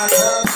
Amém.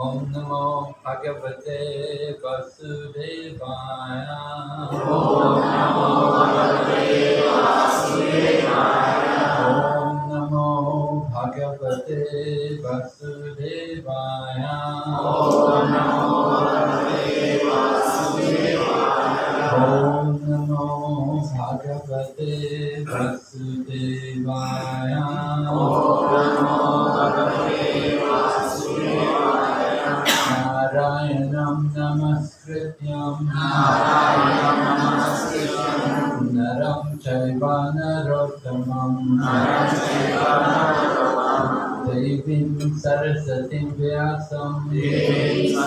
ओम नमो भगवते वसुदेवाय। ओम नमो भगवते वासुदेवाय।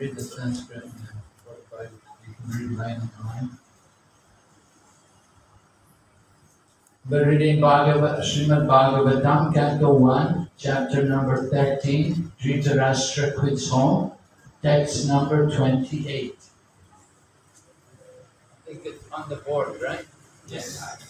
read the Sanskrit and forty-five. You can read line on line. We're reading Bhagavad, Srimad Bhagavatam, Canto 1, chapter number 13, Dhritarashtra quits home, text number 28. I think it's on the board, right? Yes.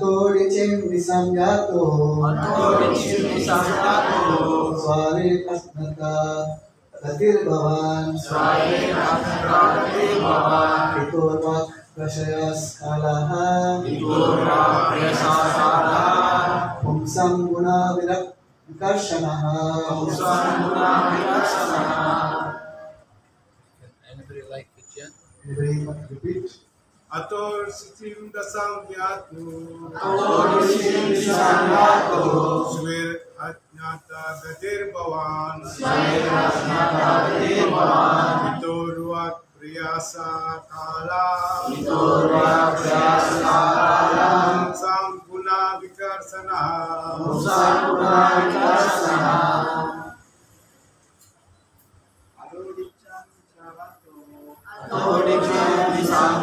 अन्तोडिचिं निसंज्ञातो अन्तोडिचिं निसंज्ञातो स्वारे प्रश्नता गतिर्भवान् स्वारे प्रश्नता गतिर्भवान् पितोर्वा प्रशयस्कालः पितोर्वा प्रशयस्कालः पुंसं गुणा विरक्कर्षणः पुंसं गुणा विरक्कर्षणः Anybody like the chant? Anybody want to repeat? Ator sitim dasang gyatu. Ator sitim dasang gyatu. Swer ajnata gadir bhavan. Swer ajnata gadir bhavan. Itoruat priyasa kala. Itoruat priyasa kala. Sam guna vikarsana. Sam guna vikarsana. Ator dikchan chavato. Ator dikchan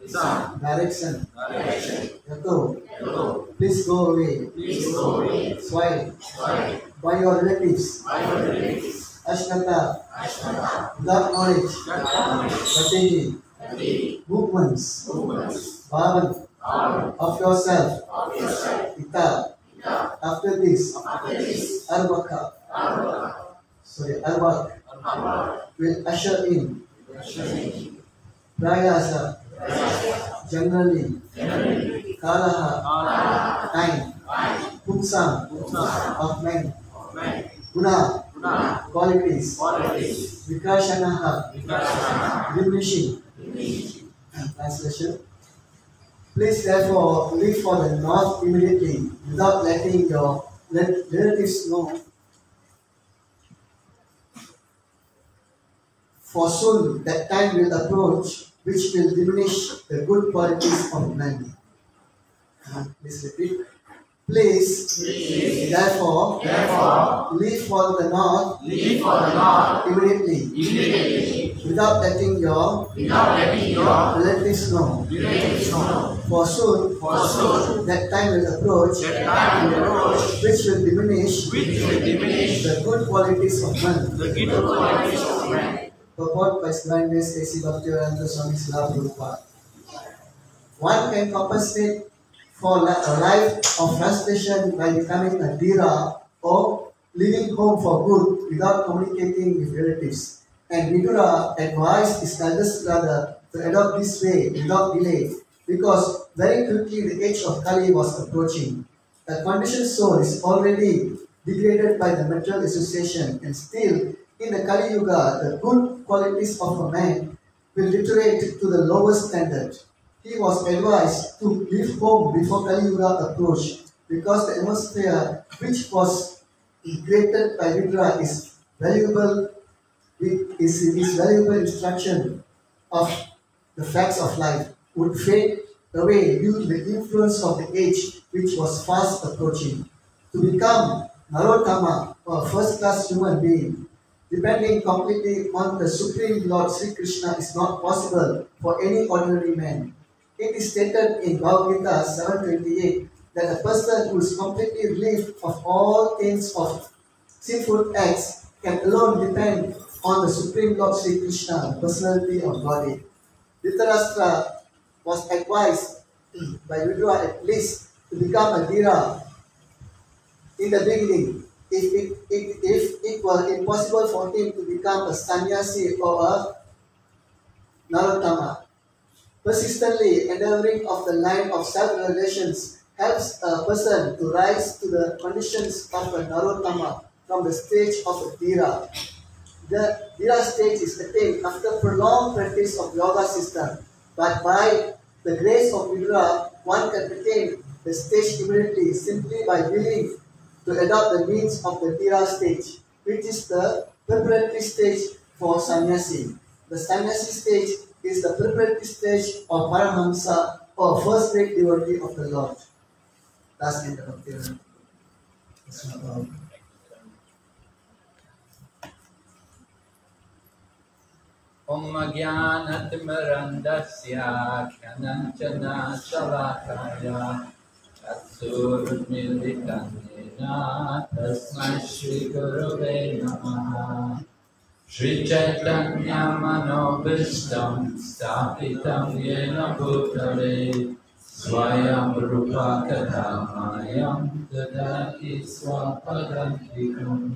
the direction. Direction, Yato, please go away. Please go away. Swai Swahe, by your relatives. By your relatives, Ashkata. Ashmata, without knowledge. Gatami, Strategy Gati, movements. Movements, Bhavan. Of yourself. Of yourself. Ita. Ita, after this. After this, Arbaka. Arvaka, sorry Arbak. Arvaka, will usher in. Shani, Prayasa generally generally, Kalaha Kala, time Time, of men Guna qualities Qualities, Vikashanaha diminishing Divinity. Translation Please therefore leave for the north immediately without letting your rel- relatives know. For soon that time will approach which will diminish the good qualities of man. Uh, Please repeat. Please, Please, therefore, therefore, leave for the north leave for the north immediately immediately without letting your without letting your relatives know. relatives know. For soon For soon, that time will approach that time will approach, which will diminish which will diminish the good qualities of man. the good qualities of man. By. One can compensate for a life of frustration by becoming a dhira or leaving home for good without communicating with relatives. And Vidura advised his eldest brother to adopt this way without delay because very quickly the age of Kali was approaching. A conditioned soul is already degraded by the material association and still in the Kali Yuga the good qualities of a man will deteriorate to the lowest standard. He was advised to leave home before Kali Yuga approached because the atmosphere which was created by Vidura is valuable is, is valuable instruction of the facts of life would fade away due to the influence of the age which was fast approaching. To become Narottama or first class human being, depending completely on the Supreme Lord Sri Krishna is not possible for any ordinary man. It is stated in Bhagavad Gita 728 that a person who is completely relieved of all things of sinful acts can alone depend on the Supreme Lord Sri Krishna, personality of Godhead. Dhritarashtra was advised hmm, by Vidura at least to become a Dhira in the beginning. If it, it, if it were impossible for him to become a sannyasi or a Narottama, persistently endeavoring of the line of self-realizations helps a person to rise to the conditions of a Narottama from the stage of a Dhira. The Dhira stage is attained after prolonged practice of yoga system, but by the grace of Vidura, one can attain the stage immediately simply by willing to adopt the means of the Dhira stage, which is the preparatory stage for sannyasi. The sannyasi stage is the preparatory stage of Paramahamsa or first great devotee of the Lord. That's the end of Tira. ॐ ज्ञानतिमरन्दस्य क्षणञ्चन शलाकाय चक्षुर्मिलितम् तस्मै श्रीगुरवे नमः। श्रीचैतन्यमनोभीष्टं स्थापितं येन भूतले, स्वयं रूपा कदा मायं ददाति स्वपदन्तिकम्।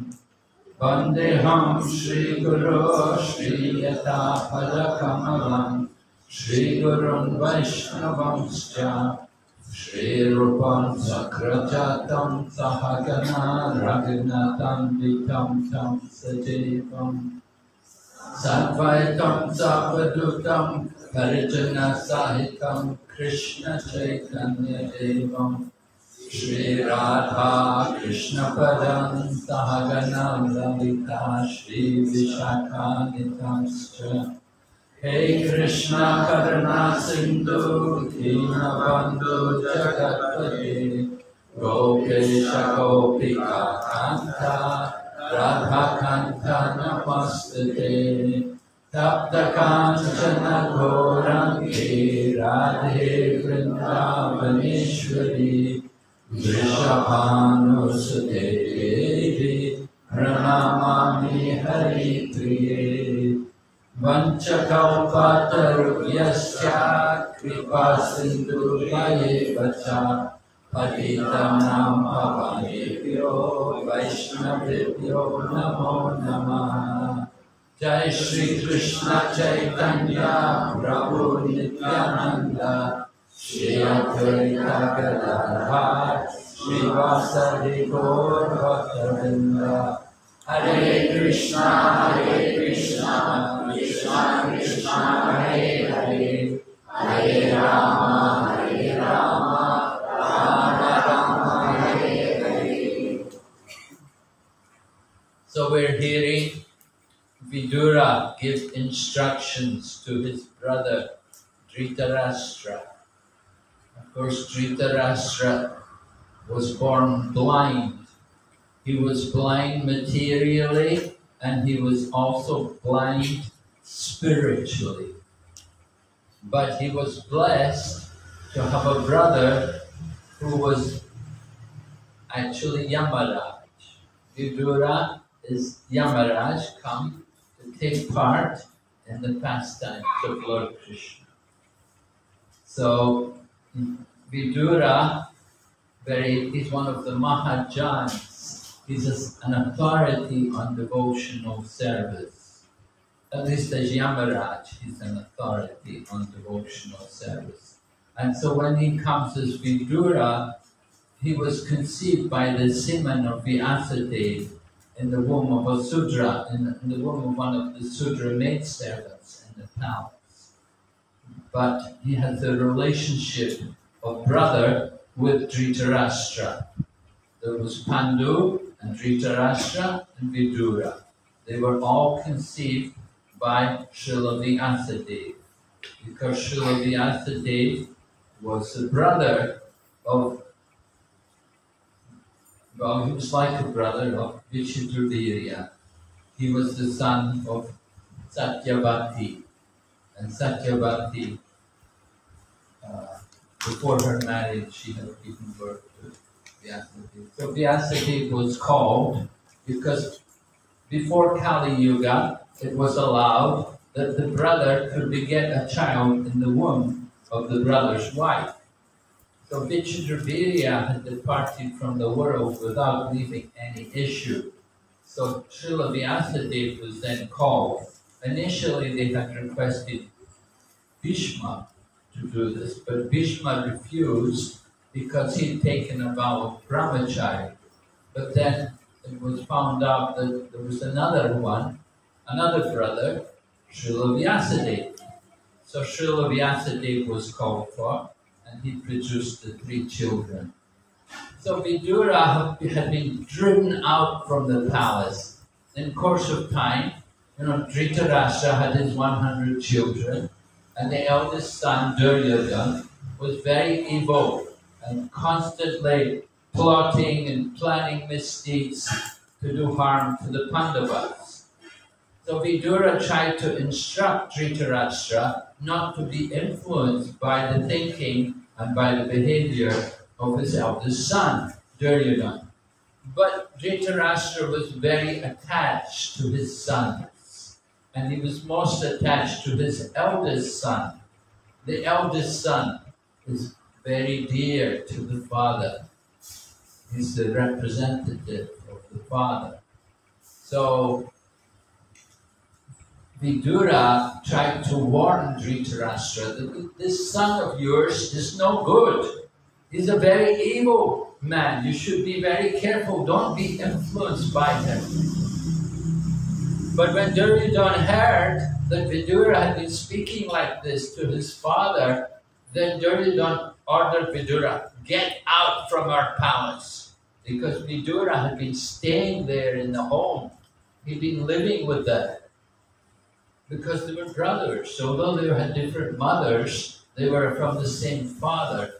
वन्देऽहं श्रीगुरो श्रीयतापदकमलं श्रीगुरुन् वैष्णवंश्च श्रीरूपं सक्रजातं सहगना रघुनाथं वितं तं सजीवम् सर्वैतं सावधूतं परिजनसहितं कृष्णचैतन्यदेवम् श्रीराधा कृष्णपदं सहगनं श्रीविशाखानितांश्च हे कृष्ण करुणा सिन्धु दीनबन्धु जगत्पते गोपेश गोपिका कान्ता राधाकान्त नमस्तुते तप्तकाञ्चन घोरङ्गे राधे वृन्दावनेश्वरी वृषभानुसुते प्रणमामि हरिप्रिये वञ्चकौपातरुभ्यश्च कृपा सिन्धुभयेव च। पतितानां वैष्णवेभ्यो नमो नमः। जय श्री कृष्ण चैतन्य प्रभु नित्यानंद श्री अद्वैता हरे कृष्णा हरे कृष्णा। कृष्णा कृष्णा हरे हरे हरे राम हरे Ram Ram Ram Hare Hare So we're hearing Vidura give instructions to his brother Dhritarashtra. Of course, Dhritarashtra was born blind. He was blind materially and he was also blind spiritually. But he was blessed to have a brother who was actually Yamaraj. Vidura is Yamaraj come to take part in the pastimes of Lord Krishna. So Vidura, very, he's one of the Mahajans. He's an authority on devotional service. As Yamaraj, he's an authority on devotional service. And so when he comes as Vidura, he was conceived by the semen of Vyasadeva in the womb of a Sudra, in the, in the womb of one of the Sudra maidservants in the palace. But he has a relationship of brother with Dhritarashtra. There was Pandu and Dhritarashtra and Vidura. They were all conceived by Srila Vyasadeva because Srila Vyasadeva was the brother of well, he was like a brother of Vichitravirya. He was the son of Satyavati. And Satyavati, uh, before her marriage, she had given birth to Vyasadeva. So Vyasadeva was called because before Kali Yuga, it was allowed that the brother could beget a child in the womb of the brother's wife. So Vichitravirya had departed from the world without leaving any issue. So Srila Vyasadeva was then called. Initially they had requested Bhishma to do this, but Bhishma refused because he'd taken a vow of brahmachari. But then it was found out that there was another one, another brother, Srila Vyasadeva. So Srila Vyasadeva was called for and he produced the three children. So Vidura had been driven out from the palace. In course of time, you know, Dhritarashtra had his 100 children, and the eldest son, Duryodhana, was very evil and constantly plotting and planning misdeeds to do harm to the Pandavas. So Vidura tried to instruct Dhritarashtra not to be influenced by the thinking and by the behavior of his eldest son, Duryodhana. But Dhritarashtra was very attached to his sons, and he was most attached to his eldest son. The eldest son is very dear to the father. He's the representative of the father. So Vidura tried to warn Dhritarashtra that this son of yours is no good. He's a very evil man. You should be very careful. Don't be influenced by him. But when Duryodhana heard that Vidura had been speaking like this to his father, then Duryodhana ordered Vidura, get out from our palace. Because Vidura had been staying there in the home. He'd been living with them because they were brothers. So although they had different mothers, they were from the same father.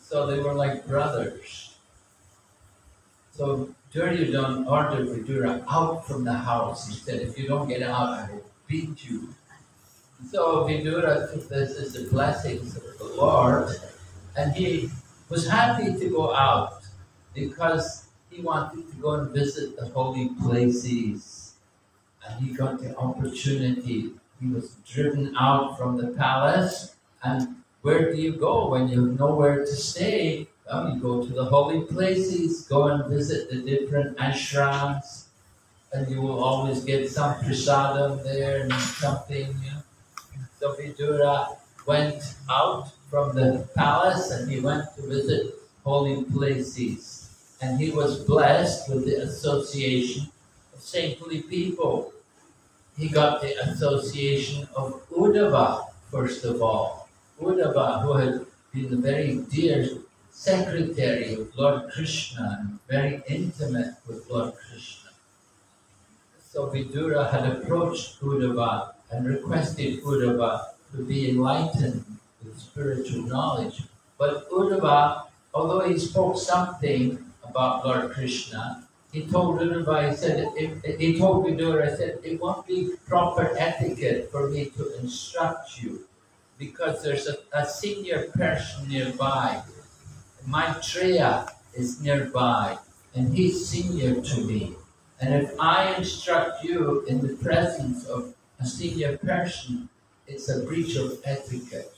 So they were like brothers. So Duryodhana ordered Vidura out from the house. He said, if you don't get out, I will beat you. So Vidura took this as the blessings of the Lord, and he was happy to go out because he wanted to go and visit the holy places and he got the opportunity. He was driven out from the palace, and where do you go when you have nowhere to stay? Well, you go to the holy places, go and visit the different ashrams, and you will always get some prasadam there and something. You know. So Vidura went out from the palace and he went to visit holy places. And he was blessed with the association of saintly people he got the association of Uddhava, first of all. Uddhava, who had been the very dear secretary of Lord Krishna and very intimate with Lord Krishna. So Vidura had approached Uddhava and requested Uddhava to be enlightened with spiritual knowledge. But Uddhava, although he spoke something about Lord Krishna, he told Uddhava, he said, if, he told Vidura, I said, it won't be proper etiquette for me to instruct you because there's a, a senior person nearby. Maitreya is nearby and he's senior to me. And if I instruct you in the presence of a senior person, it's a breach of etiquette.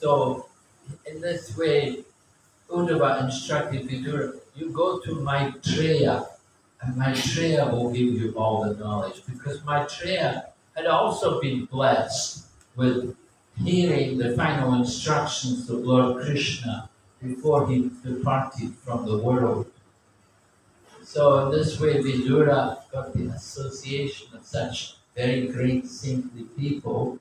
So in this way, Uddhava instructed Vidura, you go to Maitreya, and Maitreya will give you all the knowledge, because Maitreya had also been blessed with hearing the final instructions of Lord Krishna before he departed from the world. So in this way, Vidura got the association of such very great saintly people.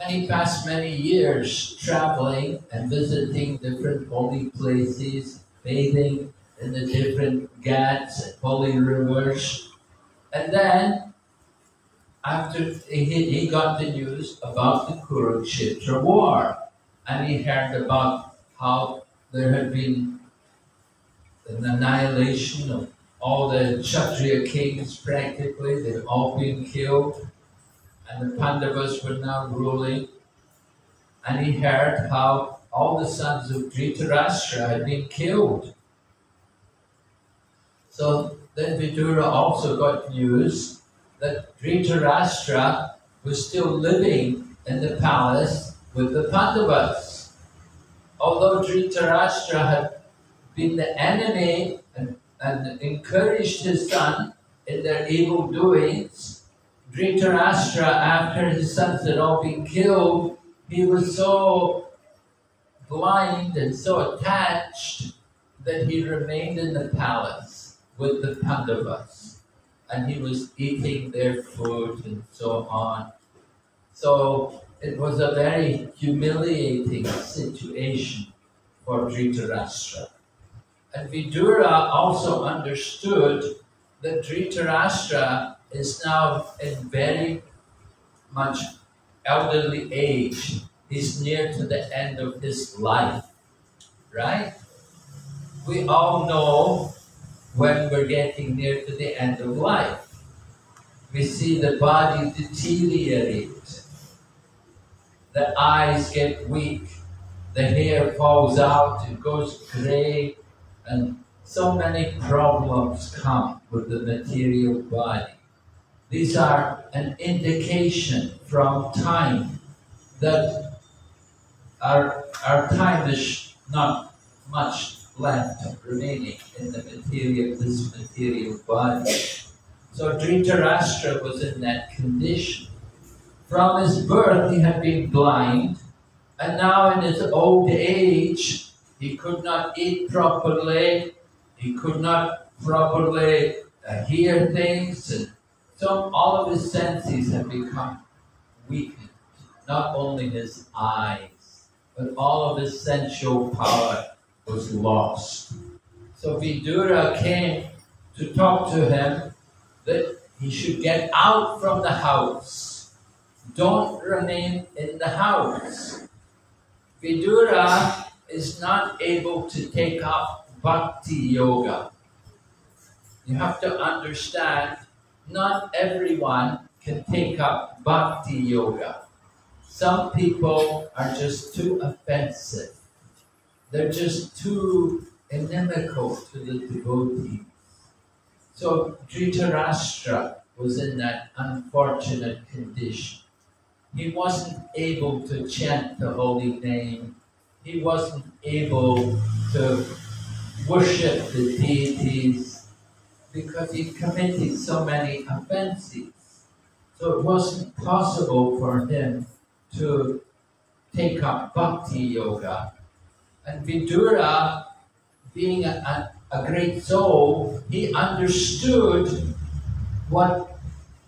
And he passed many years traveling and visiting different holy places, bathing in the different ghats and holy rivers. And then, after he, he got the news about the Kurukshetra war, and he heard about how there had been an annihilation of all the Kshatriya kings practically, they'd all been killed, and the Pandavas were now ruling. And he heard how all the sons of Dhritarashtra had been killed. So then Vidura also got news that Dhritarashtra was still living in the palace with the Pandavas. Although Dhritarashtra had been the enemy and, and encouraged his son in their evil doings, Dhritarashtra, after his sons had all been killed, he was so blind and so attached that he remained in the palace with the Pandavas. And he was eating their food and so on. So it was a very humiliating situation for Dhritarashtra. And Vidura also understood that Dhritarashtra is now in very much elderly age. He's near to the end of his life, right? We all know when we're getting near to the end of life. We see the body deteriorate, the eyes get weak, the hair falls out, it goes grey, and so many problems come with the material body. These are an indication from time that our, our time is not much left remaining in the material, this material body. So Dhritarashtra was in that condition. From his birth, he had been blind, and now in his old age, he could not eat properly, he could not properly uh, hear things, and so all of his senses have become weakened. Not only his eyes, but all of his sensual power was lost. So Vidura came to talk to him that he should get out from the house. Don't remain in the house. Vidura is not able to take up bhakti yoga. You have to understand, not everyone can take up bhakti yoga. Some people are just too offensive. They're just too inimical to the devotee. So Dhritarashtra was in that unfortunate condition. He wasn't able to chant the holy name. He wasn't able to worship the deities because he committed so many offenses. So it wasn't possible for him to take up bhakti yoga. And Vidura, being a, a, a great soul, he understood what,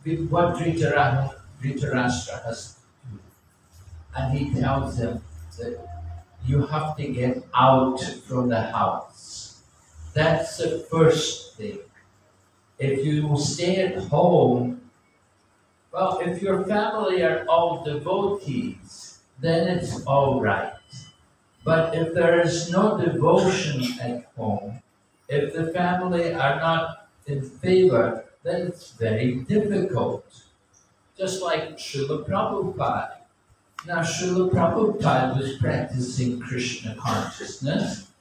what Dhritarashtra, Dhritarashtra has. And he tells them that you have to get out from the house. That's the first thing. If you stay at home, well, if your family are all devotees, then it's all right. But if there is no devotion at home, if the family are not in favor, then it's very difficult. Just like Srila Prabhupada. Now, Srila Prabhupada was practicing Krishna consciousness,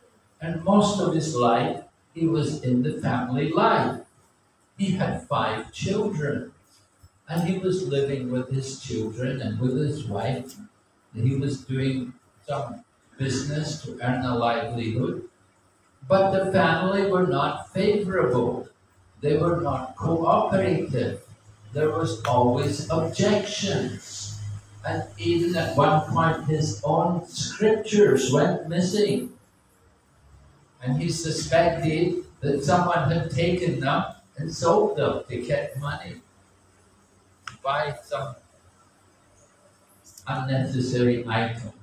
and most of his life he was in the family life. He had five children, and he was living with his children and with his wife. He was doing some business to earn a livelihood. But the family were not favorable. They were not cooperative. There was always objections. And even at one point his own scriptures went missing. And he suspected that someone had taken them and sold them to get money. To buy some unnecessary items.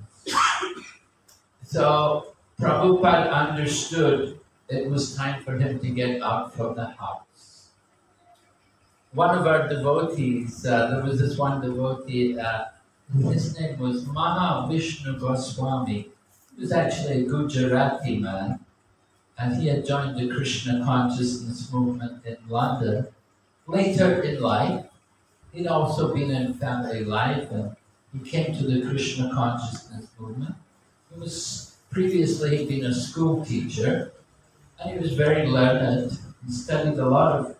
So Prabhupada understood it was time for him to get out from the house. One of our devotees, uh, there was this one devotee, uh, his name was Maha Vishnu Goswami. He was actually a Gujarati man, and he had joined the Krishna consciousness movement in London. Later in life, he'd also been in family life, and he came to the Krishna consciousness movement. He was previously been a school teacher, and he was very learned. He studied a lot of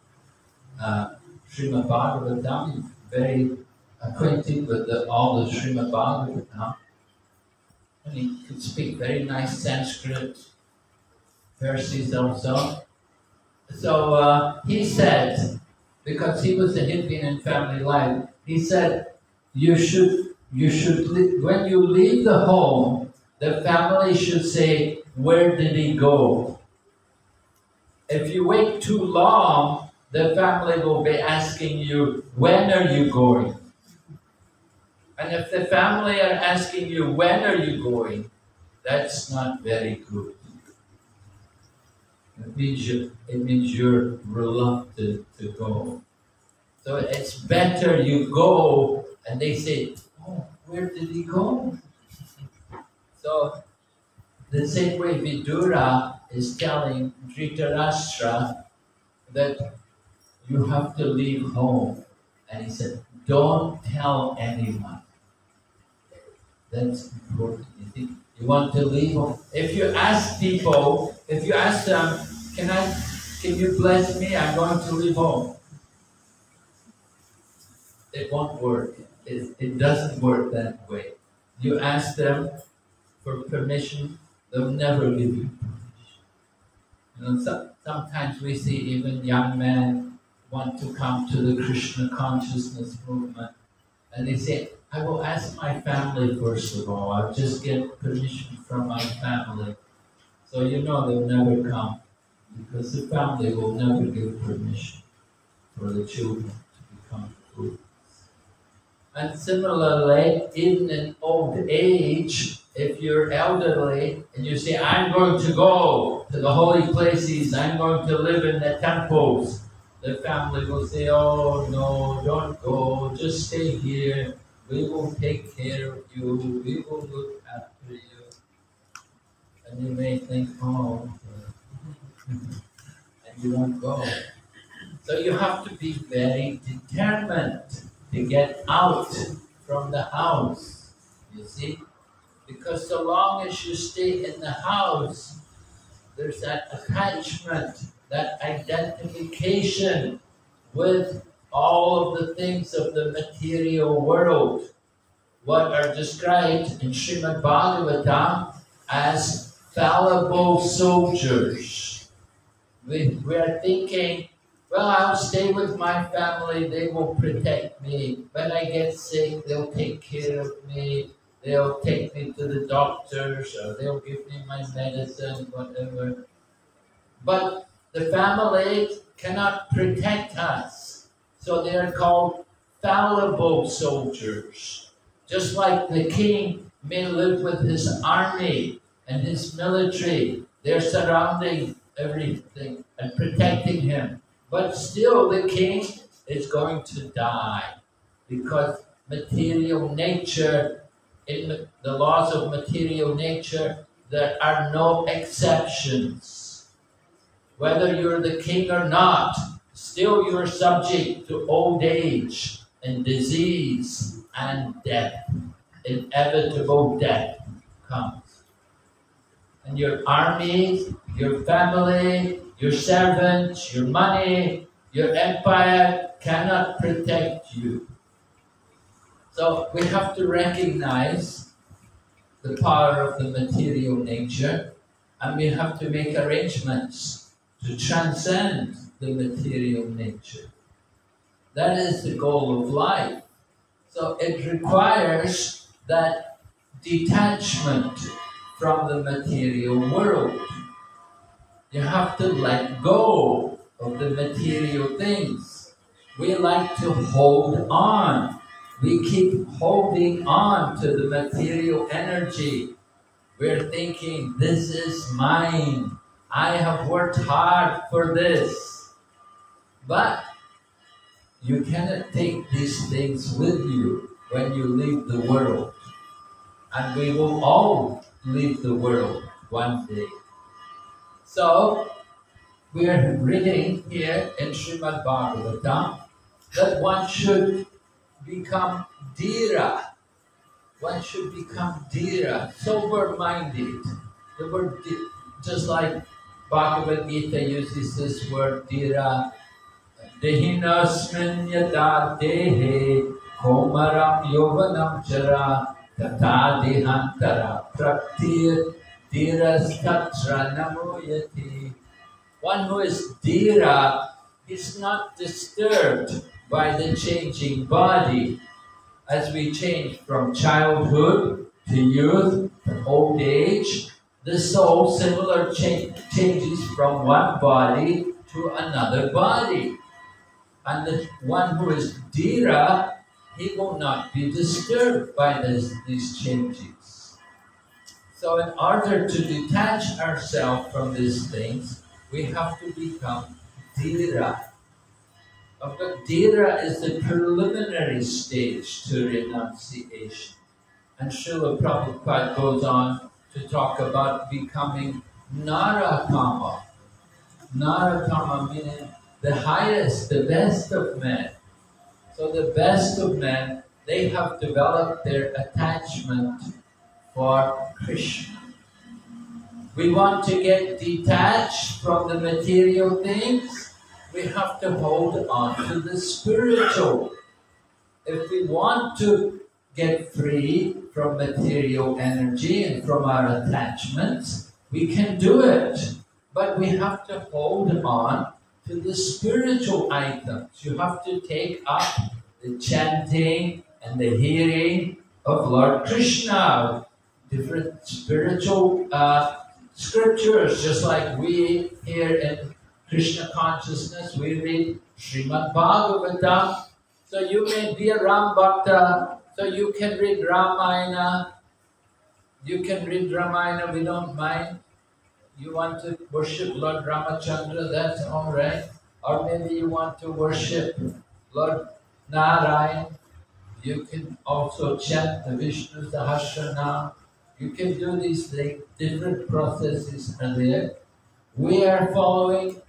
uh, Srimad Bhagavatam. Very acquainted with the, all the Srimad Bhagavatam. And he could speak very nice Sanskrit verses also. So uh, he said, because he was a Hindu in family life, he said, you should, you should, when you leave the home, the family should say, where did he go? If you wait too long, the family will be asking you, when are you going? And if the family are asking you, when are you going? That's not very good. It means, you, it means you're reluctant to go. So it's better you go and they say, oh, where did he go? So the same way Vidura is telling Dhritarashtra that you have to leave home. And he said, don't tell anyone. That's important. You think you want to leave home. If you ask people, if you ask them, can I can you bless me? I'm going to leave home. It won't work. It, it doesn't work that way. You ask them for permission, they'll never give you permission. You know, some, sometimes we see even young men want to come to the Krishna consciousness movement, and they say, I will ask my family first of all. I'll just get permission from my family. So you know they'll never come because the family will never give permission for the children to become fruits. And similarly, in old age, if you're elderly and you say, I'm going to go to the holy places, I'm going to live in the temples, the family will say, Oh, no, don't go, just stay here. We will take care of you, we will look after you. And you may think, Oh, and you won't go. So you have to be very determined to get out from the house, you see? Because so long as you stay in the house, there's that attachment, that identification with all of the things of the material world, what are described in Srimad Bhagavatam as fallible soldiers. We, we are thinking, well, I'll stay with my family, they will protect me. When I get sick, they'll take care of me they'll take me to the doctors or they'll give me my medicine, whatever. But the family cannot protect us. So they are called fallible soldiers. Just like the king may live with his army and his military, they're surrounding everything and protecting him. But still, the king is going to die because material nature in the laws of material nature, there are no exceptions. Whether you're the king or not, still you're subject to old age and disease and death. Inevitable death comes. And your army, your family, your servants, your money, your empire cannot protect you. So we have to recognize the power of the material nature, and we have to make arrangements to transcend the material nature. That is the goal of life. So it requires that detachment from the material world. You have to let go of the material things. We like to hold on. We keep holding on to the material energy. We're thinking, this is mine. I have worked hard for this. But you cannot take these things with you when you leave the world. And we will all leave the world one day. So, we are reading here in Srimad Bhagavatam that one should become dhira. One should become dhira, sober-minded. The word, just like Bhagavad Gita uses this word dhira, Dehinasmin yada dehe komaram yovanam chara tata dehantara praktir dhirastatra namuyati. One who is dhira is not disturbed by the changing body as we change from childhood to youth to old age. The soul similar cha- changes from one body to another body. And the one who is dhira, he will not be disturbed by this, these changes. So, in order to detach ourselves from these things, we have to become dhira. But dhira is the preliminary stage to renunciation. And Srila Prabhupada goes on to talk about becoming narottama. Narottama meaning the highest, the best of men. So the best of men, they have developed their attachment for Krishna. We want to get detached from the material things, we have to hold on to the spiritual. If we want to get free from material energy and from our attachments, we can do it. But we have to hold on to the spiritual items. You have to take up the chanting and the hearing of Lord Krishna, different spiritual uh, scriptures, just like we here in Krishna consciousness, we read Srimad Bhagavatam. So you may be a Ram Bhakta, so you can read Ramayana. You can read Ramayana, we don't mind. You want to worship Lord Ramachandra, that's all right. Or maybe you want to worship Lord Narayan. You can also chant the Vishnu Sahasranam. You can do these different processes are there. We are following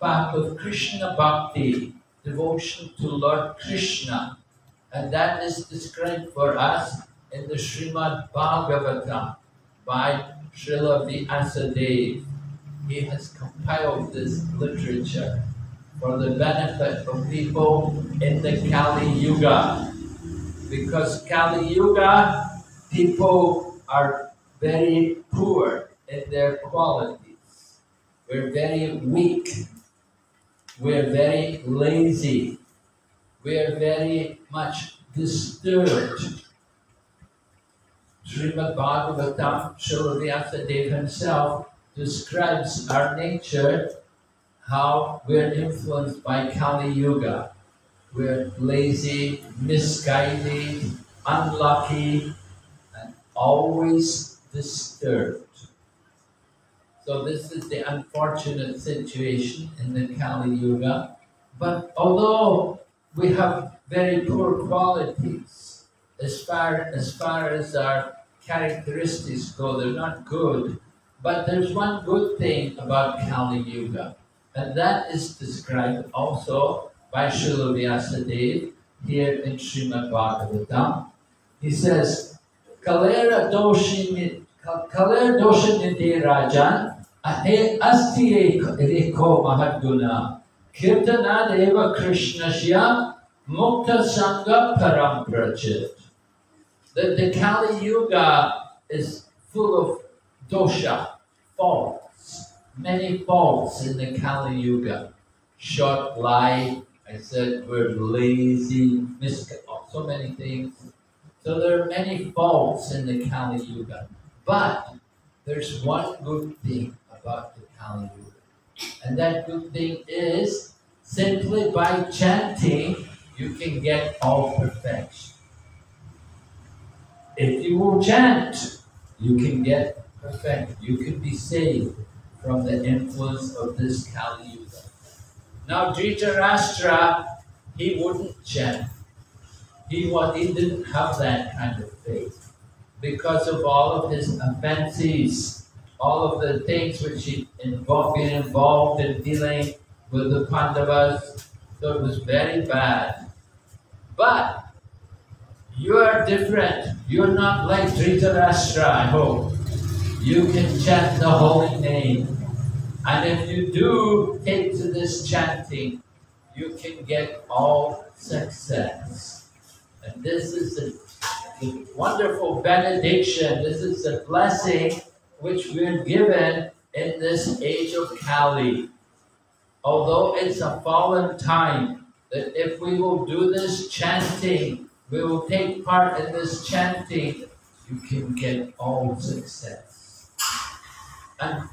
path of Krishna Bhakti, devotion to Lord Krishna. And that is described for us in the Srimad Bhagavatam by Srila Vyasadeva. He has compiled this literature for the benefit of people in the Kali Yuga. Because Kali Yuga, people are very poor in their qualities. We're very weak. We're very lazy. We're very much disturbed. Srimad Bhagavatam, Srila himself describes our nature, how we're influenced by Kali Yuga. We're lazy, misguided, unlucky, and always disturbed. So this is the unfortunate situation in the Kali Yuga. But although we have very poor qualities, as far as far as our characteristics go, they're not good. But there's one good thing about Kali Yuga, and that is described also by Srila Vyasadeva here in Srimad Bhagavatam. He says, Kalera doshini Kalera Doshini rajan kirtanad eva krishnasya mukta sangha param prachit. that the Kali Yuga is full of dosha, faults, many faults in the Kali Yuga. Short life, I said we're lazy, so many things. So there are many faults in the Kali Yuga. But there's one good thing Kali Yuga. And that good thing is simply by chanting, you can get all perfection. If you will chant, you can get perfect. You can be saved from the influence of this Kali Yuga. Now, Dhritarashtra, he wouldn't chant. He, was, he didn't have that kind of faith because of all of his offenses, all of the things which he involved, been involved in dealing with the Pandavas. So it was very bad. But you are different. You're not like Dhritarashtra, I hope. You can chant the holy name. And if you do take to this chanting, you can get all success. And this is a, a wonderful benediction. This is a blessing which we're given in this age of Kali. Although it's a fallen time, that if we will do this chanting, we will take part in this chanting, you can get all success. And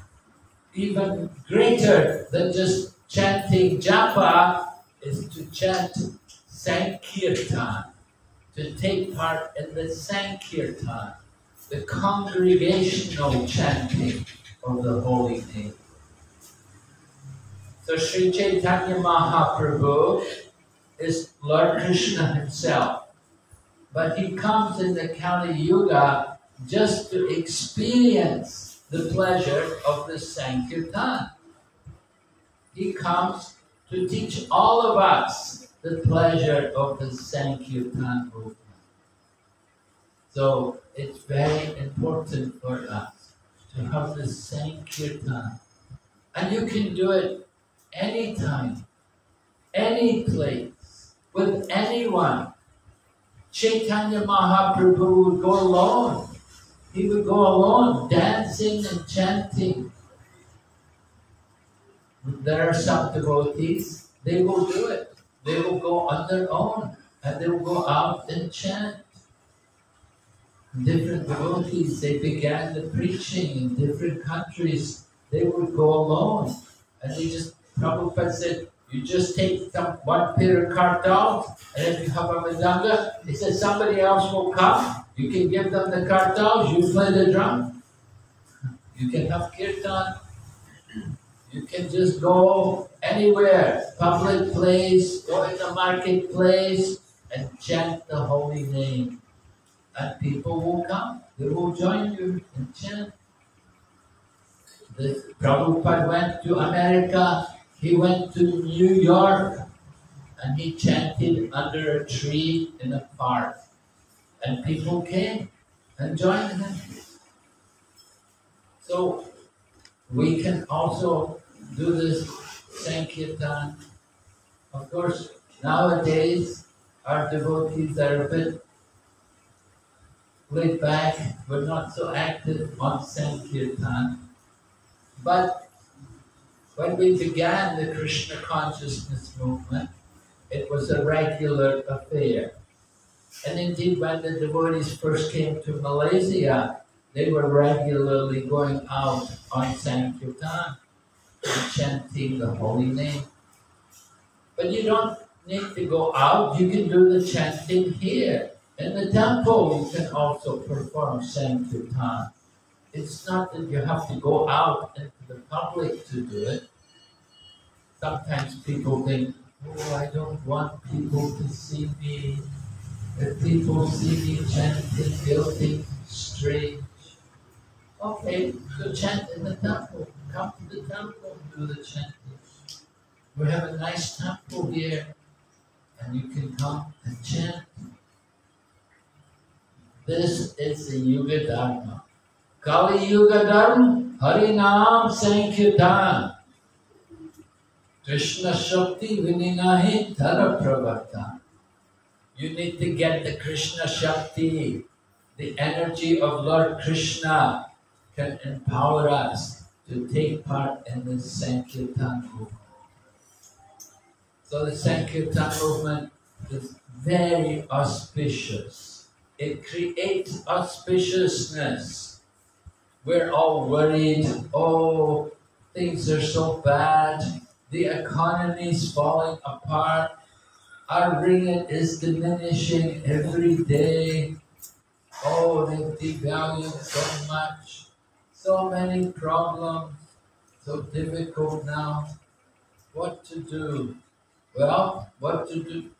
even greater than just chanting japa is to chant Sankirtan, to take part in the Sankirtan, the congregational chanting of the holy name. So Sri Chaitanya Mahaprabhu is Lord Krishna himself. But he comes in the Kali Yuga just to experience the pleasure of the Sankirtan. He comes to teach all of us the pleasure of the Sankirtan movement. So it's very important for us to have the Sankirtan. And you can do it anytime, any place, with anyone. Chaitanya Mahaprabhu would go alone. He would go alone, dancing and chanting. There are some devotees, they will do it. They will go on their own and they will go out and chant. Different devotees, they began the preaching in different countries. They would go alone and they just, Prabhupada said, you just take some, one pair of cart out, and if you have a mridanga, he said somebody else will come. You can give them the kartals, you play the drum. You can have kirtan. You can just go anywhere, public place, go in the marketplace, and chant the holy name. And people will come. They will join you and chant. The Prabhupada went to America he went to New York and he chanted under a tree in a park. And people came and joined him. So we can also do this Sankirtan. Of course, nowadays our devotees are a bit laid back, we're not so active on Sankirtan. But when we began the Krishna consciousness movement, it was a regular affair. And indeed, when the devotees first came to Malaysia, they were regularly going out on Sankirtan and chanting the holy name. But you don't need to go out, you can do the chanting here. In the temple, you can also perform Sankirtan. It's not that you have to go out into the public to do it. Sometimes people think, oh, I don't want people to see me. If people see me chanting, they'll think strange. Okay, so chant in the temple. Come to the temple do the chanting. We have a nice temple here, and you can come and chant. This is the Yuga Dharma. Kali Yuga Dharma, Hari Harinam Sankirtan. Krishna Shakti Vininahi Tara Pravartan. You need to get the Krishna Shakti. the energy of Lord Krishna can empower us to take part in the Sankirtan movement. So the Sankirtan movement is very auspicious. It creates auspiciousness. We're all worried, oh, things are so bad, the economy is falling apart, our ringgit is diminishing every day. Oh, they've devalued so much, so many problems, so difficult now. What to do? Well, what to do?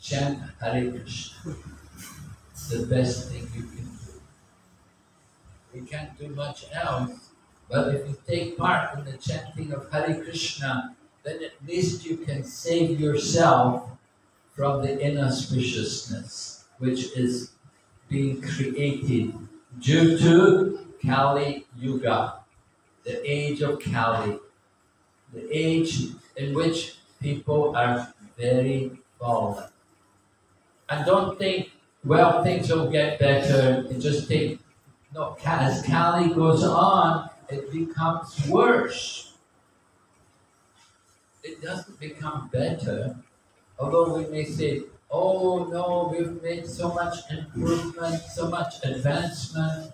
Chant Hare Krishna. The best thing you can do. We can't do much else, but if you take part in the chanting of Hare Krishna, then at least you can save yourself from the inauspiciousness which is being created due to Kali Yuga, the age of Kali, the age in which people are very fallen. And don't think, well, things will get better. You just think, no, as Kali goes on, it becomes worse. It doesn't become better. Although we may say, oh no, we've made so much improvement, so much advancement.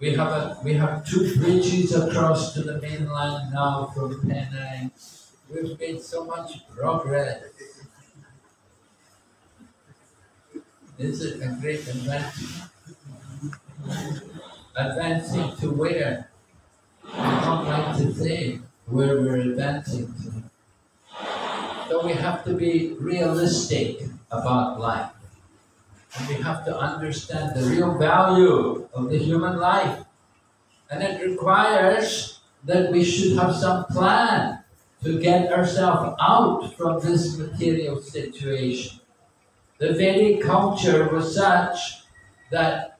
We have a, we have two bridges across to the mainland now from Penang. We've made so much progress. Is it a great advancement? Advancing to where? I don't like to say where we're advancing to. So we have to be realistic about life. And we have to understand the real value of the human life. And it requires that we should have some plan to get ourselves out from this material situation. The Vedic culture was such that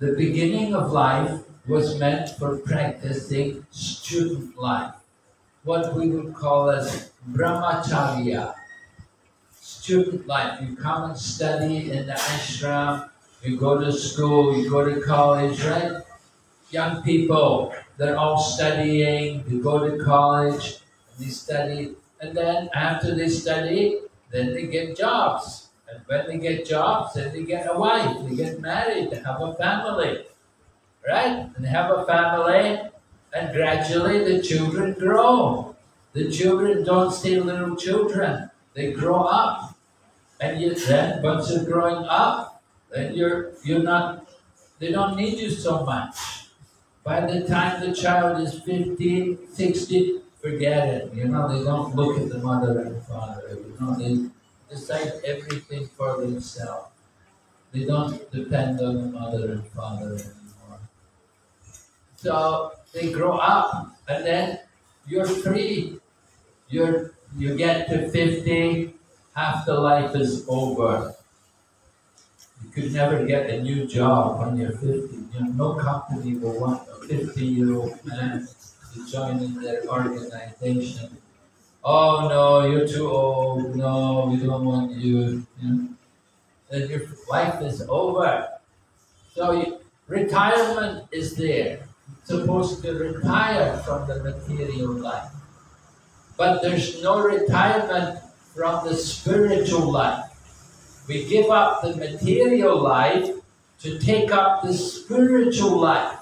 the beginning of life was meant for practicing student life, what we would call as brahmacharya, student life. You come and study in the ashram, you go to school, you go to college, right? Young people, they're all studying, they go to college, they study, and then after they study, then they get jobs. And when they get jobs, then they get a wife, they get married, they have a family. Right? And they have a family, and gradually the children grow. The children don't stay little children, they grow up. And you, then, once you're growing up, then you're, you're not, they don't need you so much. By the time the child is 15, 16, forget it. You know, they don't look at the mother and father. You know, they decide everything for themselves. They don't depend on the mother and father anymore. So they grow up, and then you're free. You're you get to 50, half the life is over. You could never get a new job when you're 50. You know, no company will want a 50 year old man to join in their organization. Oh no, you're too old. No, we don't want you. you know. Your life is over. So you, retirement is there. Supposed to retire from the material life. But there's no retirement from the spiritual life. We give up the material life to take up the spiritual life.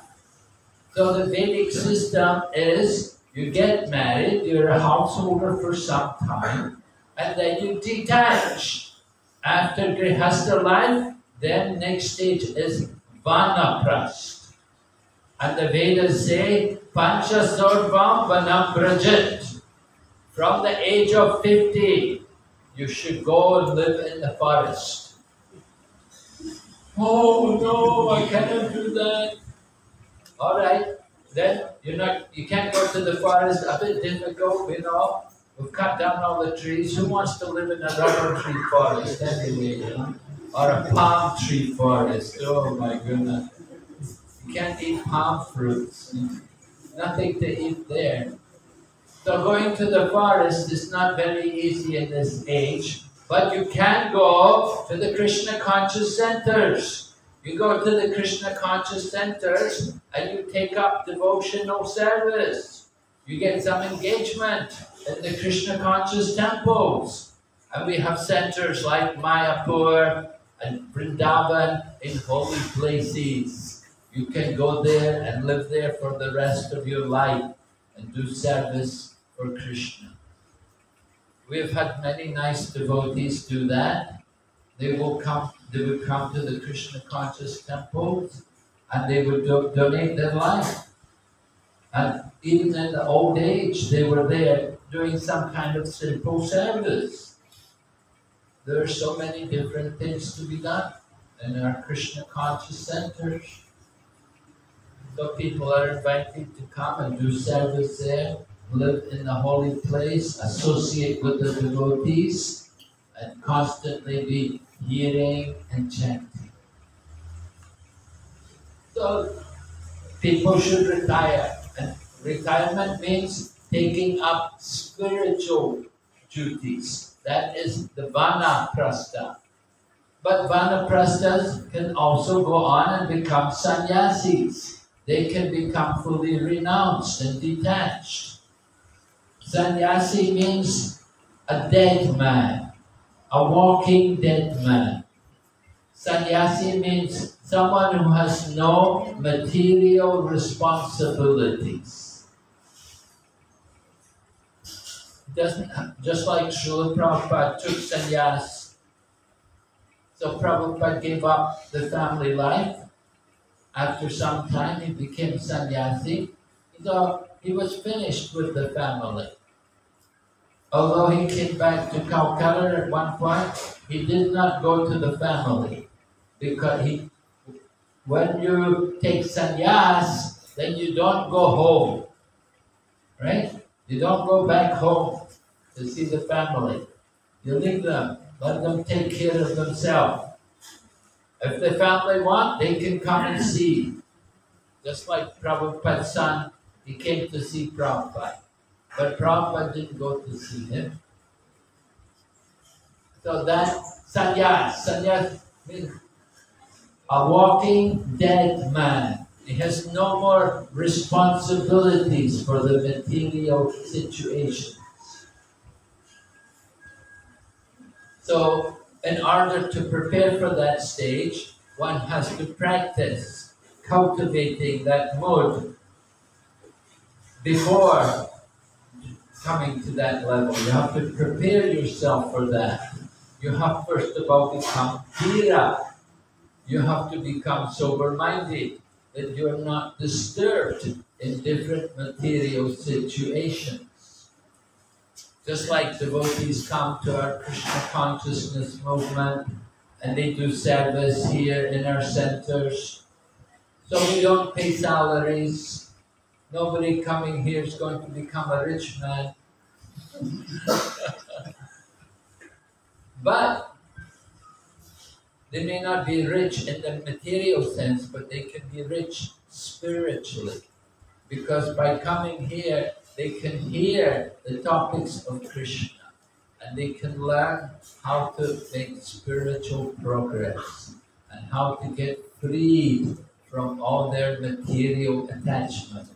So the Vedic system is you get married, you're a householder for some time, and then you detach. After Grihastha life, then next stage is Vanaprast. And the Vedas say, Pancha Sarvam Vanaprajit. From the age of 50, you should go and live in the forest. Oh no, I cannot do that. All right, then you're not. You can't go to the forest. A bit difficult, you know. We've cut down all the trees. Who wants to live in a rubber tree forest anyway? You know? Or a palm tree forest? Oh my goodness! You can't eat palm fruits. Nothing to eat there. So going to the forest is not very easy in this age, but you can go to the Krishna conscious centers. You go to the Krishna conscious centers and you take up devotional service. You get some engagement in the Krishna conscious temples. And we have centers like Mayapur and Vrindavan in holy places. You can go there and live there for the rest of your life and do service for Krishna. We have had many nice devotees do that. They will come, they would come to the Krishna conscious temples and they would do, donate their life. And even in the old age, they were there doing some kind of simple service. There are so many different things to be done in our Krishna conscious centers. So people are invited to come and do service there, live in the holy place, associate with the devotees, and constantly be hearing and chanting. So people should retire. And retirement means taking up spiritual duties. That is the Vana vanaprastha. But vanaprasthas can also go on and become sannyasis. They can become fully renounced and detached. Sannyasi means a dead man, a walking dead man. Sannyasi means someone who has no material responsibilities. Doesn't just like Srila Prabhupada took sannyas. So Prabhupada gave up the family life. After some time, he became sannyasi. So he was finished with the family. Although he came back to Calcutta at one point, he did not go to the family because he, when you take sannyas, then you don't go home, right? You don't go back home to see the family. You leave them, let them take care of themselves. If the family want, they can come and see. Just like Prabhupada's son, he came to see Prabhupada. But Prabhupada didn't go to see him. So that sannyas, sannyas means a walking dead man. He has no more responsibilities for the material situations. So, in order to prepare for that stage, one has to practice cultivating that mood before coming to that level. You have to prepare yourself for that. You have first of all become dhira. You have to become sober-minded, that you're not disturbed in different material situations. Just like devotees come to our Krishna consciousness movement and they do service here in our centers. So we don't pay salaries. Nobody coming here is going to become a rich man. but they may not be rich in the material sense, but they can be rich spiritually. Because by coming here, they can hear the topics of Krishna and they can learn how to make spiritual progress and how to get freed from all their material attachments.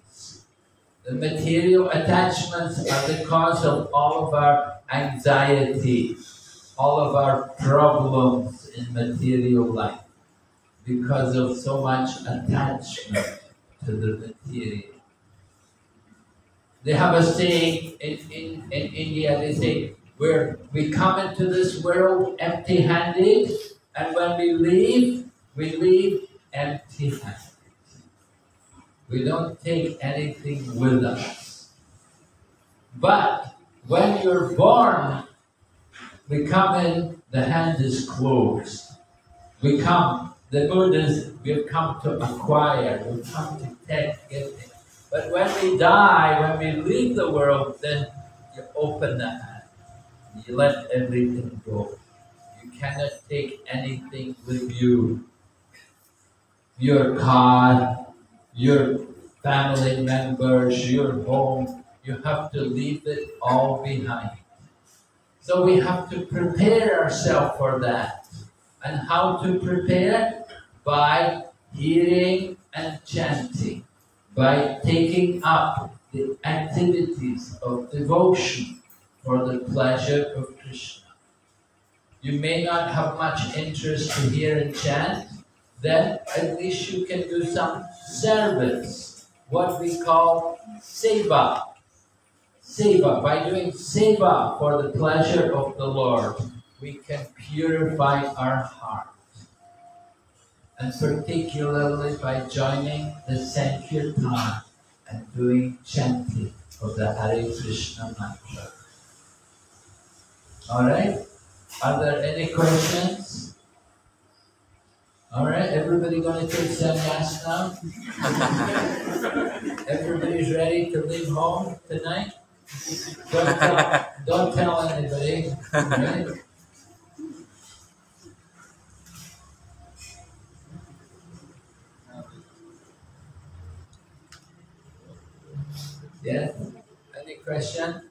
The material attachments are the cause of all of our anxiety, all of our problems in material life because of so much attachment to the material. They have a saying in, in, in India, they say, where we come into this world empty handed, and when we leave, we leave empty handed. We don't take anything with us. But when you're born, we come in, the hand is closed. We come, the Buddhas, we've come to acquire, we've come to take, get but when we die, when we leave the world, then you open the hand. You let everything go. You cannot take anything with you. Your car, your family members, your home, you have to leave it all behind. So we have to prepare ourselves for that. And how to prepare? by hearing and chanting, by taking up the activities of devotion for the pleasure of Krishna. You may not have much interest to hear and chant, then at least you can do some service, what we call seva. Seva, by doing seva for the pleasure of the Lord, we can purify our heart. And particularly by joining the Sankirtan and doing chanting of the Hare Krishna mantra. Alright? Are there any questions? Alright, everybody gonna take sannyas now? Everybody's ready to leave home tonight? Don't tell, don't tell anybody, right? Yeah, any question?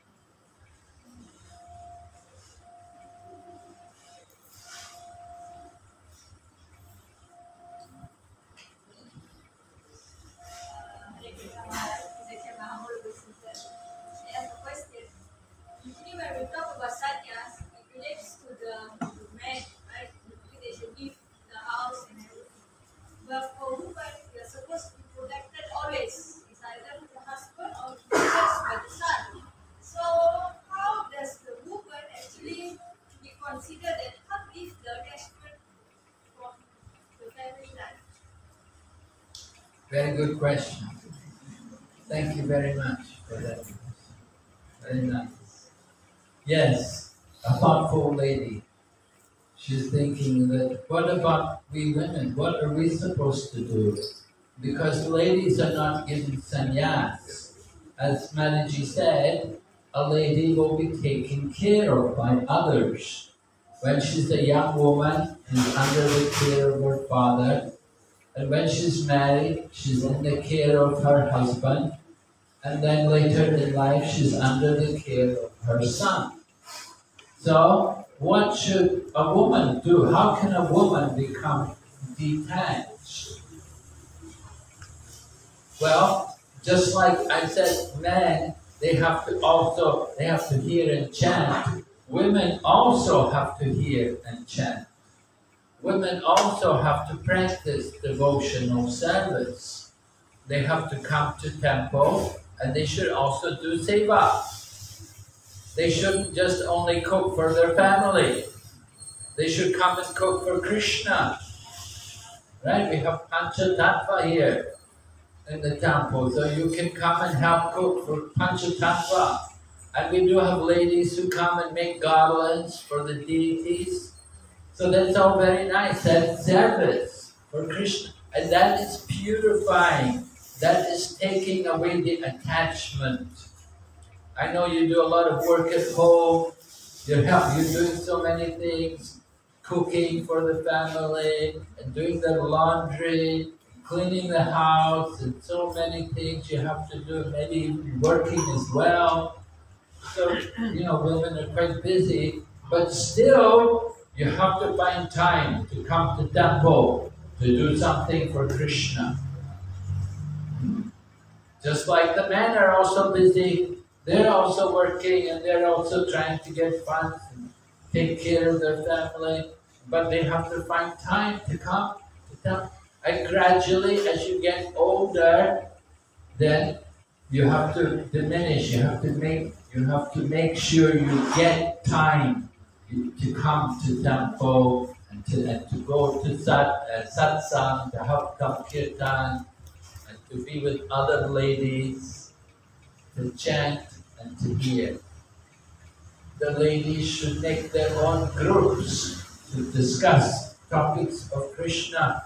Very good question. Thank you very much for that. Very nice. Yes, a thoughtful lady. She's thinking that what about we women? What are we supposed to do? Because ladies are not given sannyas. As Mataji said, a lady will be taken care of by others. When she's a young woman and under the care of her father, and when she's married, she's in the care of her husband. And then later in life, she's under the care of her son. So, what should a woman do? How can a woman become detached? Well, just like I said, men, they have to also, they have to hear and chant. Women also have to hear and chant women also have to practice devotional service. They have to come to temple and they should also do seva. They shouldn't just only cook for their family. They should come and cook for Krishna. Right? We have Panchatattva here in the temple, so you can come and help cook for Panchatattva. And we do have ladies who come and make garlands for the deities. So that's all very nice. That's service for Krishna. And that is purifying. That is taking away the attachment. I know you do a lot of work at home. You're, you're doing so many things. Cooking for the family, and doing the laundry, cleaning the house, and so many things you have to do. Maybe working as well. So, you know, women are quite busy. But still, you have to find time to come to temple to do something for Krishna. Hmm. Just like the men are also busy, they're also working and they're also trying to get funds and take care of their family, but they have to find time to come to temple. And gradually, as you get older, then you have to diminish. You have to make. You have to make sure you get time to come to temple and to, and to go to sat, uh, satsang, to have come kirtan, and to be with other ladies, to chant and to hear. The ladies should make their own groups to discuss topics of Krishna.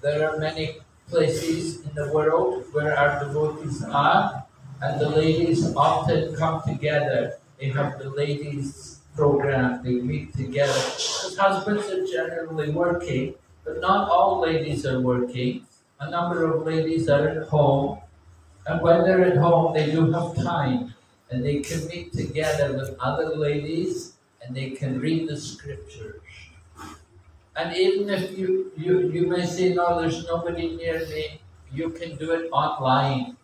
There are many places in the world where our devotees are, and the ladies often come together. They have the ladies program, they meet together. Because husbands are generally working, but not all ladies are working. A number of ladies are at home, and when they're at home, they do have time, and they can meet together with other ladies, and they can read the scriptures. And even if you, you, you may say, no, there's nobody near me, you can do it online.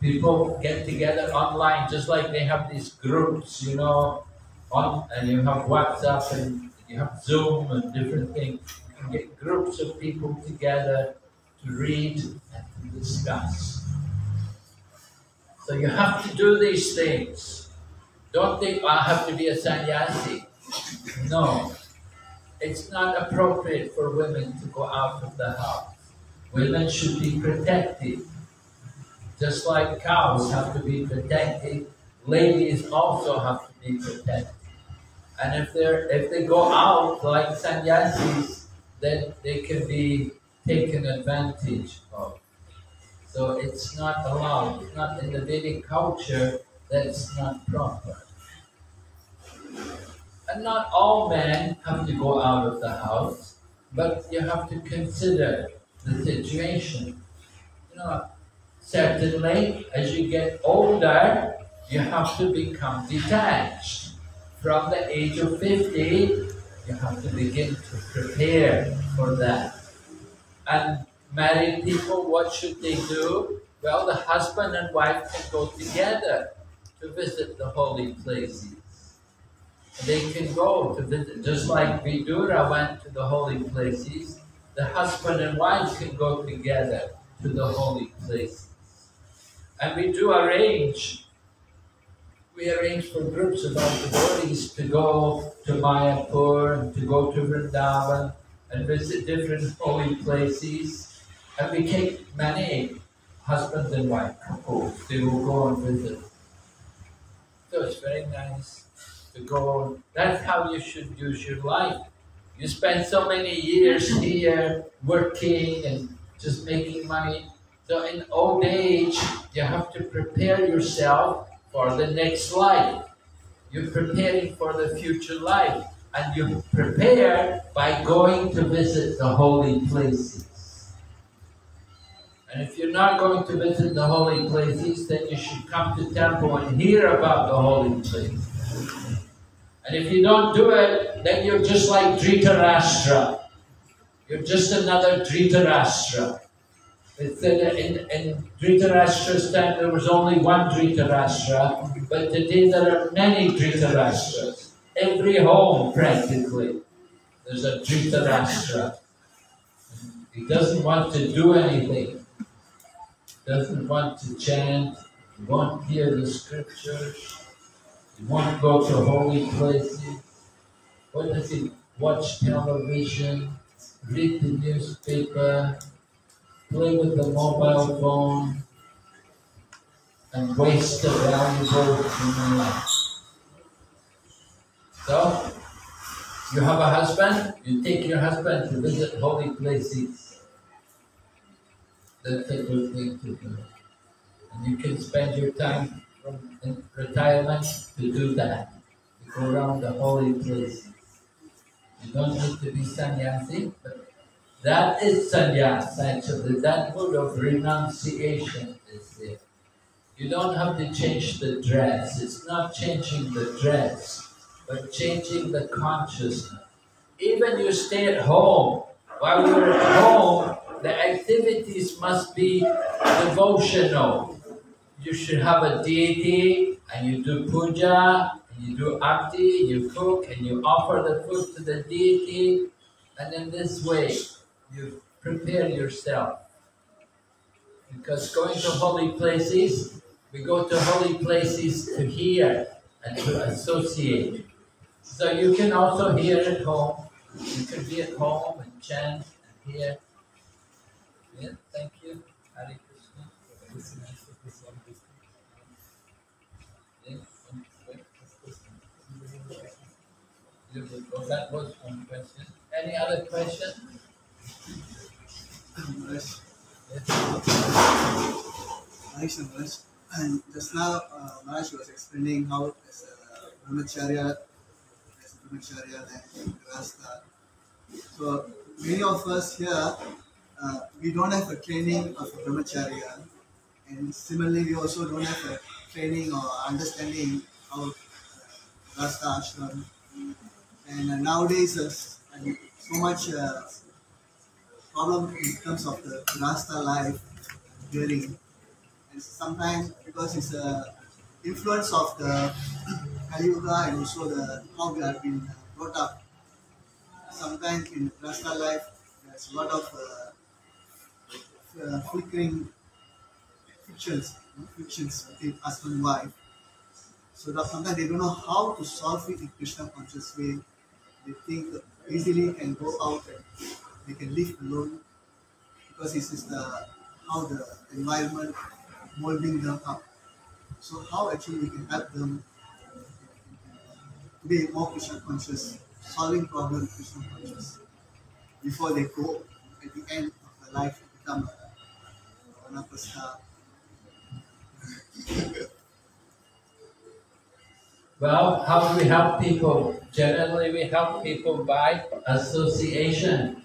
People get together online, just like they have these groups, you know, on, and you have WhatsApp and you have Zoom and different things. You can get groups of people together to read and to discuss. So you have to do these things. Don't think oh, I have to be a sannyasi. No. It's not appropriate for women to go out of the house. Women should be protected. Just like cows have to be protected, ladies also have to be protected. And if they're if they go out like sannyasis, then they can be taken advantage of. So it's not allowed. It's not in the Vedic culture. That's not proper. And not all men have to go out of the house, but you have to consider the situation. You know, certainly as you get older, you have to become detached. From the age of 50, you have to begin to prepare for that. And married people, what should they do? Well, the husband and wife can go together to visit the holy places. They can go to visit, just like Vidura went to the holy places, the husband and wife can go together to the holy places. And we do arrange, we arrange for groups of our devotees to go to Mayapur and to go to Vrindavan and visit different holy places. And we take many husbands and wife couples, they will go and visit. So it's very nice to go. That's how you should use your life. You spend so many years here working and just making money. So in old age, you have to prepare yourself for the next life. You're preparing for the future life. And you prepare by going to visit the holy places. And if you're not going to visit the holy places, then you should come to temple and hear about the holy places. And if you don't do it, then you're just like Dhritarashtra. You're just another Dhritarashtra. In, in Dhritarashtra's time there was only one Dhritarashtra, but today there are many Dhritarashtras. Every home, practically, there's a Dhritarashtra. He doesn't want to do anything. Doesn't want to chant. He won't hear the scriptures. He won't go to holy places. What does he watch television, read the newspaper, play with the mobile phone, and waste the valuable human life. So, you have a husband, you take your husband to visit holy places. That's a good thing to do. And you can spend your time from in retirement to do that. To go around the holy places. You don't need to be sannyasi, but that is sannyas actually. That mood of renunciation is there. You don't have to change the dress. It's not changing the dress, but changing the consciousness. Even you stay at home. While you're at home, the activities must be devotional. You should have a deity and you do puja, and you do arti, you cook and you offer the food to the deity, and in this way you prepare yourself. Because going to holy places, we go to holy places to hear and to associate. So you can also hear at home. You can be at home and chant and hear. Yeah, thank you. Hare Krishna. Well, that was one question. Any other question? Yes. Yes. Nice and just now, uh, Maharaj was explaining how as a brahmacharya, as a brahmacharya and grihastha. So many of us here, uh, we don't have a training of a brahmacharya, and similarly, we also don't have a training or understanding of uh, ashram. And uh, nowadays, uh, so much uh, problem in terms of the grihastha life during and sometimes because it's a influence of the Kali Yuga and also the how we have been brought up. Sometimes in grihastha life there's a lot of uh, uh, flickering fictions, fictions between husband and wife. So that sometimes they don't know how to solve it in Krishna conscious way. They think easily can go out and they can live alone because this is the how the environment molding them up. So how actually we can help them to be more Krishna conscious, solving problems Krishna conscious before they go at the end of their life become a Vanaprastha Well, how do we help people? Generally, we help people by association.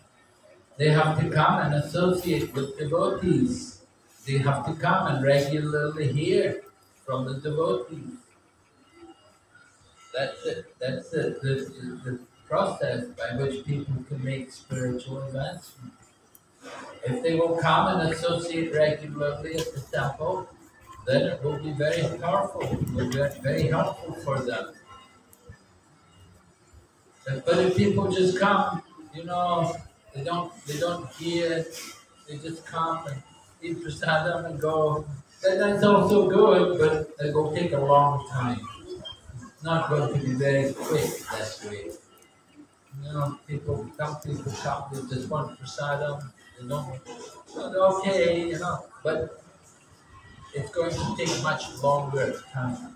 They have to come and associate with devotees. They have to come and regularly hear from the devotees. That's it. That's it. The, the, the process by which people can make spiritual advancement. If they will come and associate regularly at the temple, then it will be very powerful, it will be very helpful for them. But if people just come, you know, they don't they don't hear, they just come and eat prasadam and go, then that's also good, but it will take a long time. It's not going to be very quick that way. You know, people, some people come, they just want prasadam, they don't, okay, you know, but it's going to take much longer time.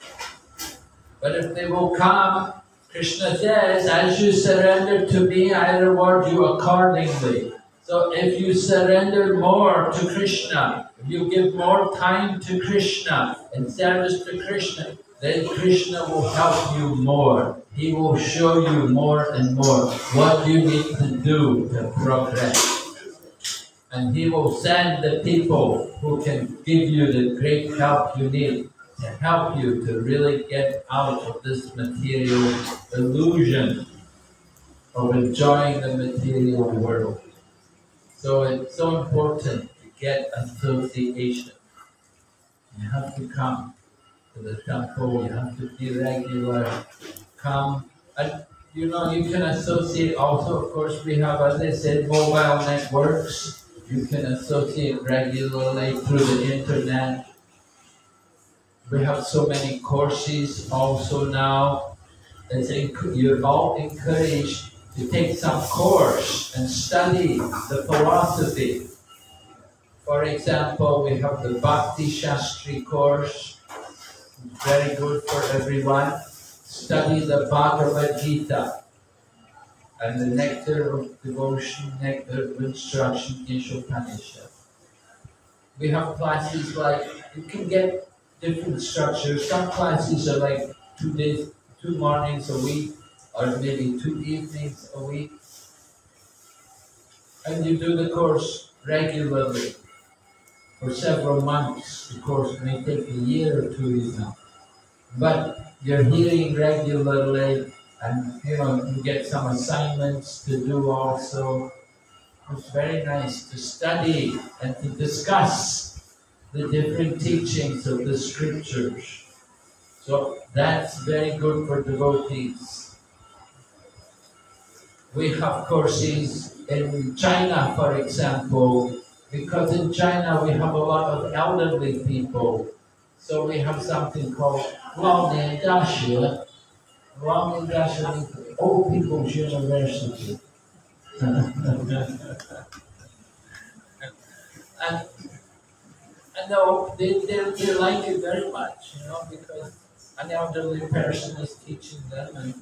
But if they will come, Krishna says, as you surrender to me, I reward you accordingly. So if you surrender more to Krishna, if you give more time to Krishna and service to Krishna, then Krishna will help you more. He will show you more and more what you need to do to progress and he will send the people who can give you the great help you need to help you to really get out of this material illusion of enjoying the material world. So it's so important to get association. You have to come to the temple, you have to be regular, come and you know you can associate also of course we have as I said mobile networks you can associate regularly through the internet. We have so many courses also now. It's you're all encouraged to take some course and study the philosophy. For example, we have the Bhakti Shastri course, very good for everyone. Study the Bhagavad Gita and the nectar of devotion, nectar of instruction, Ishopanishad. We have classes like, you can get different structures. Some classes are like two days, two mornings a week, or maybe two evenings a week. And you do the course regularly for several months. The course may take a year or two even. But you're hearing regularly and you know you get some assignments to do also. It's very nice to study and to discuss the different teachings of the scriptures. So that's very good for devotees. We have courses in China, for example, because in China we have a lot of elderly people. So we have something called Longyan Dasha, Longyan Dasha, Old People's University. and no, they, they, they like it very much, you know, because an elderly person is teaching them and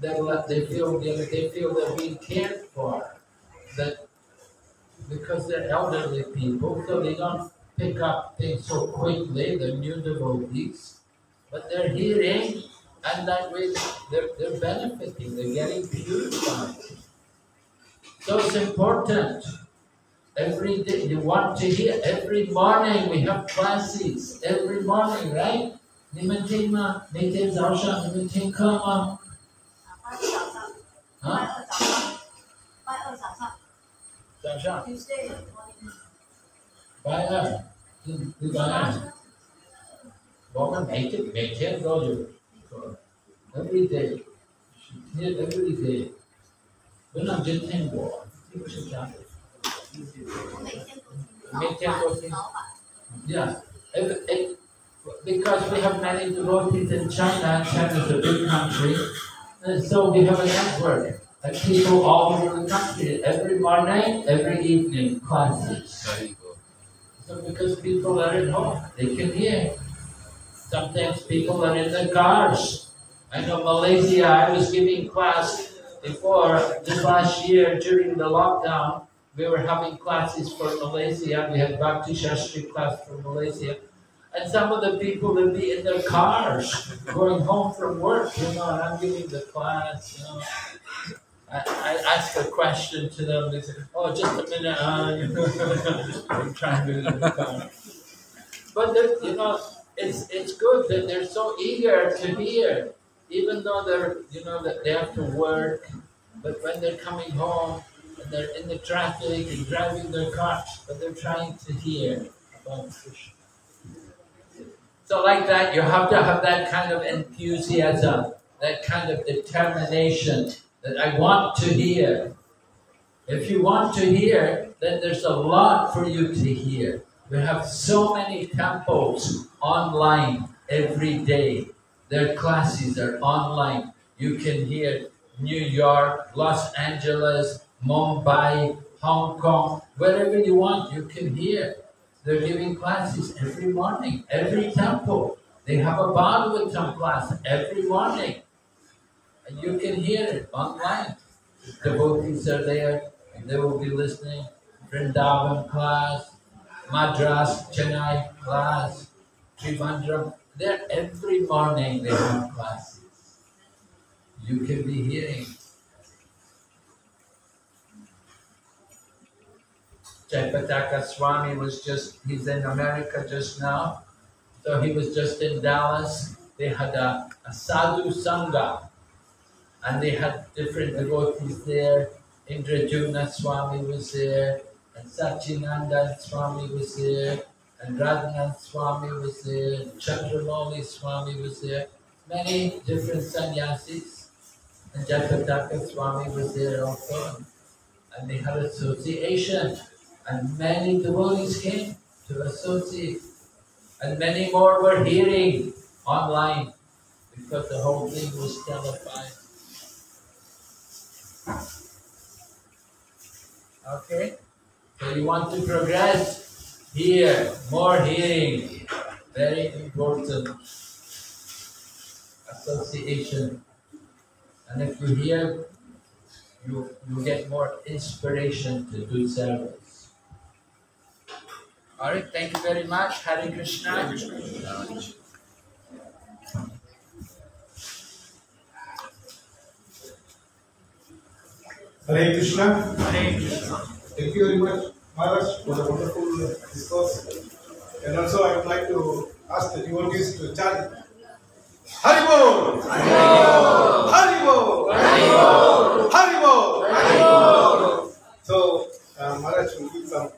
they, they feel they, they feel they're being cared for. That because they're elderly people, so they don't pick up things so quickly, the new devotees, but they're hearing and that way they're, they're benefiting, they're getting purified. So it's important. Every day, you want to hear, every morning we have classes, every morning, right? 你们听吗？每天早上你们听课吗？啊？八 早上 Tuesday morning. 拜二，是礼拜二。我们每天每天都有课，every day，是 every day。不能只听我，听不是这样的。 yeah. If, if, because we have many devotees in China, China is a big country, and so we have a network. of people all over the country, every morning, every evening, classes. So because people are at home, they can hear. Sometimes people are in the cars. I know Malaysia, I was giving class before, this last year during the lockdown, we were having classes for Malaysia. We had Bhakti Shastri class for Malaysia. And some of the people would be in their cars going home from work, you know, and I'm giving the class, you know. I, I ask a question to them, they say, oh, just a minute, uh, you know, I'm trying to But, they're- you know, it's, it's good that they're so eager to hear, even though they're, you know, that they have to work, but when they're coming home, they're in the traffic and driving their cars, but they're trying to hear about Krishna. So like that, you have to have that kind of enthusiasm, that kind of determination that I want to hear. If you want to hear, then there's a lot for you to hear. We have so many temples online every day. Their classes are online. You can hear New York, Los Angeles, Mumbai, Hong Kong, wherever you want, you can hear. They're giving classes every morning, every temple. They have a Bhagavatam class every morning. And you can hear it online. Devotees are there, and they will be listening. Vrindavan class, Madras, Chennai class, Trivandrum. There every morning they have classes. You can be hearing. Jayapataka Swami was just, he's in America just now. So he was just in Dallas. They had a, a sadhu sangha and they had different devotees there. Indradyumna Swami was there, and Sacinandana Swami was there, and Radhanath Swami was there, and Chandramauli Swami was there. Many different sannyasis, and Jayapataka Swami was there also. And they had association, and many devotees came to associate, and many more were hearing online because the whole thing was televised. Okay? So you want to progress? Here, more hearing. Very important. Association. And if you hear, you, you get more inspiration to do service. Alright, thank you very much. Hare Krishna. Hare Krishna. Hare Krishna. Thank you very much, Maharaj, for the wonderful discourse. And also, I would like to ask the devotees to chant Haribol! Haribol! Haribol! Haribol! Haribol! So, uh, Maharaj will give some